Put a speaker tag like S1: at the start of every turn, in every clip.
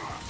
S1: Huh?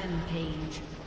S1: Rampage.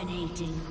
S2: Dominating.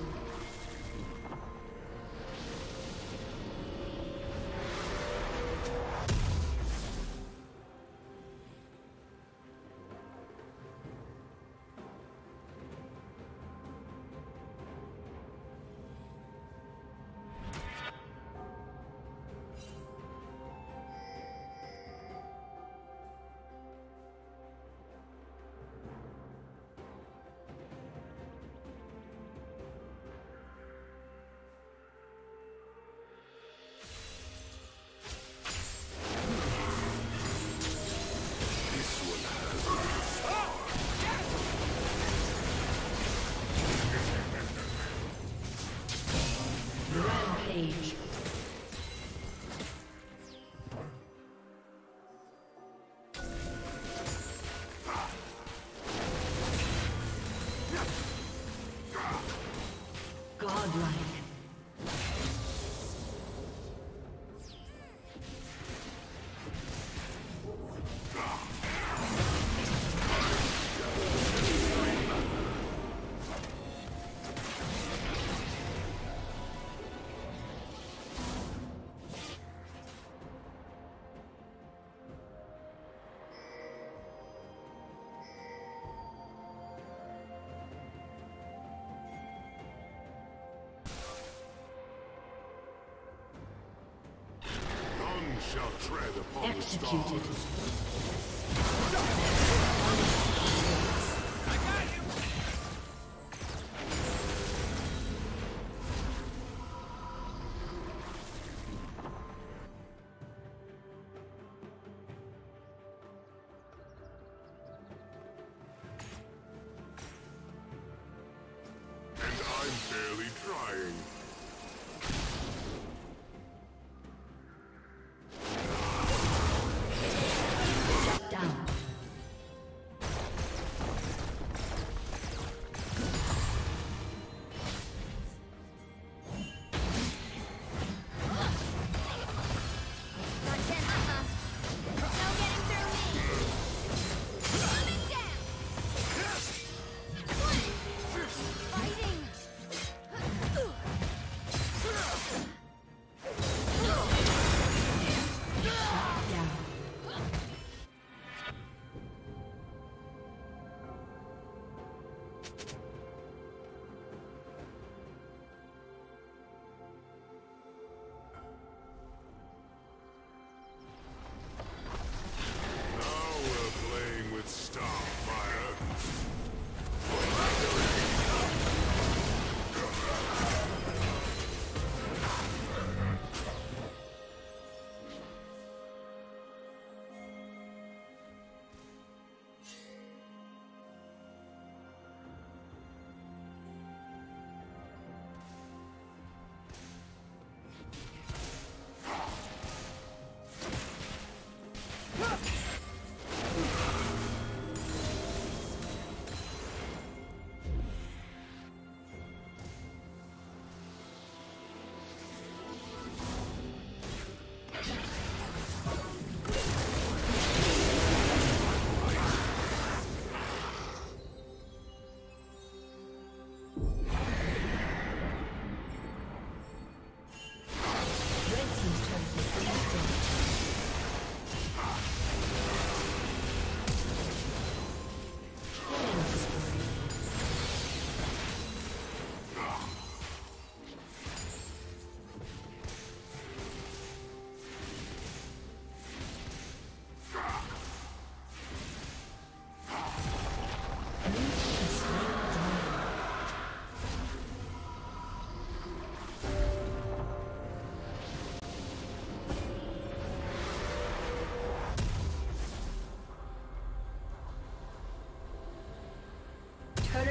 S3: Shall tread upon
S1: Executed.
S3: And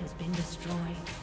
S1: Has been destroyed.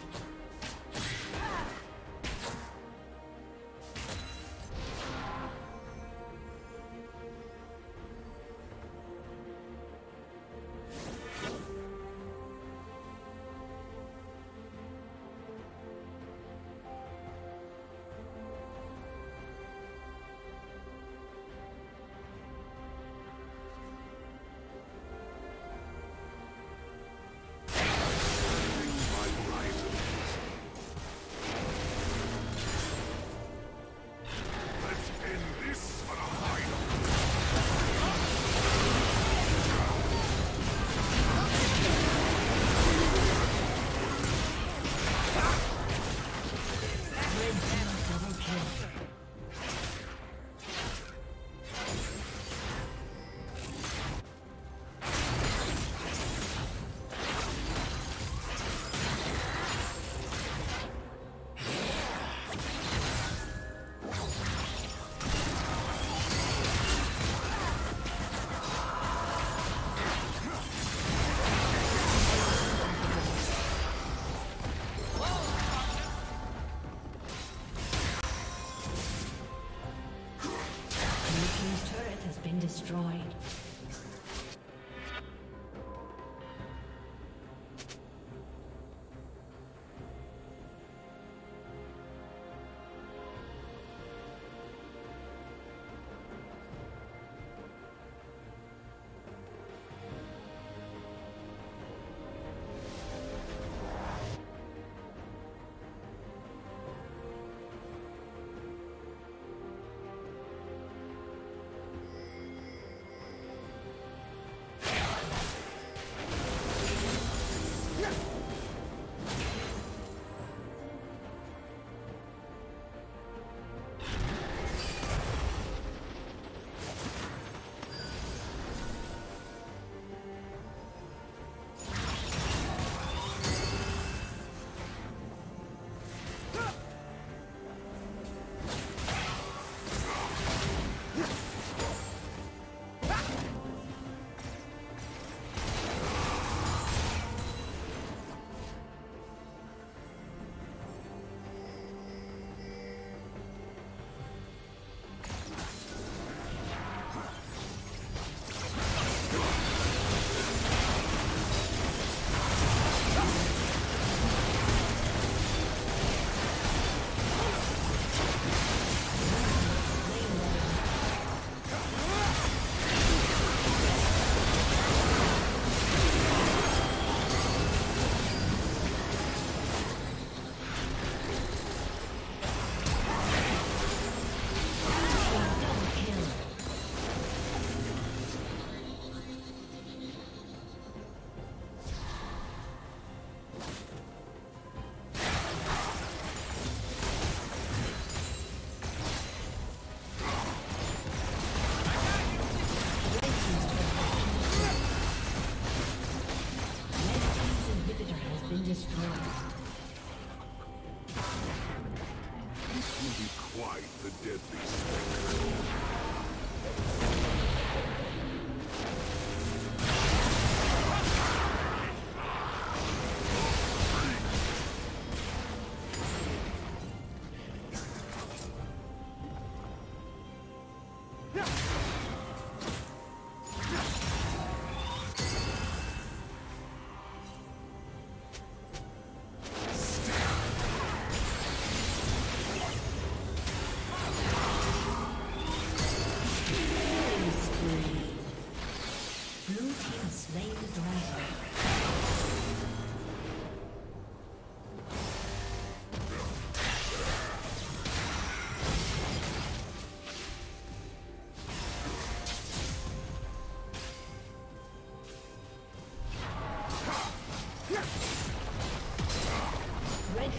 S1: Red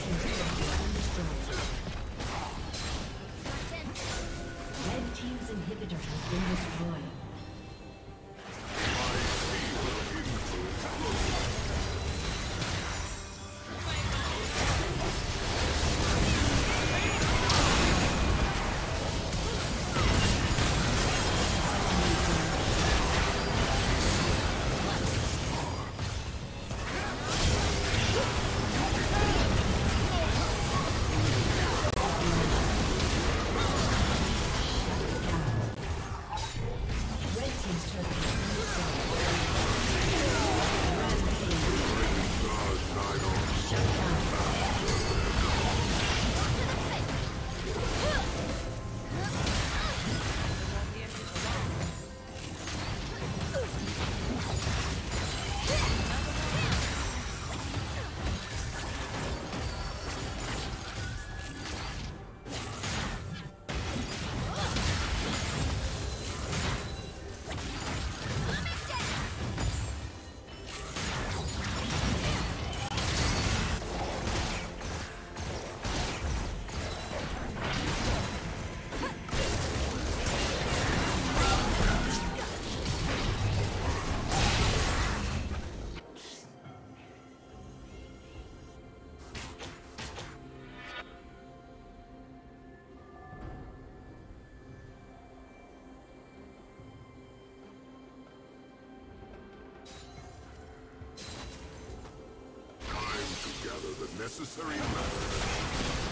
S1: Team's inhibitor has been destroyed. Necessary matter.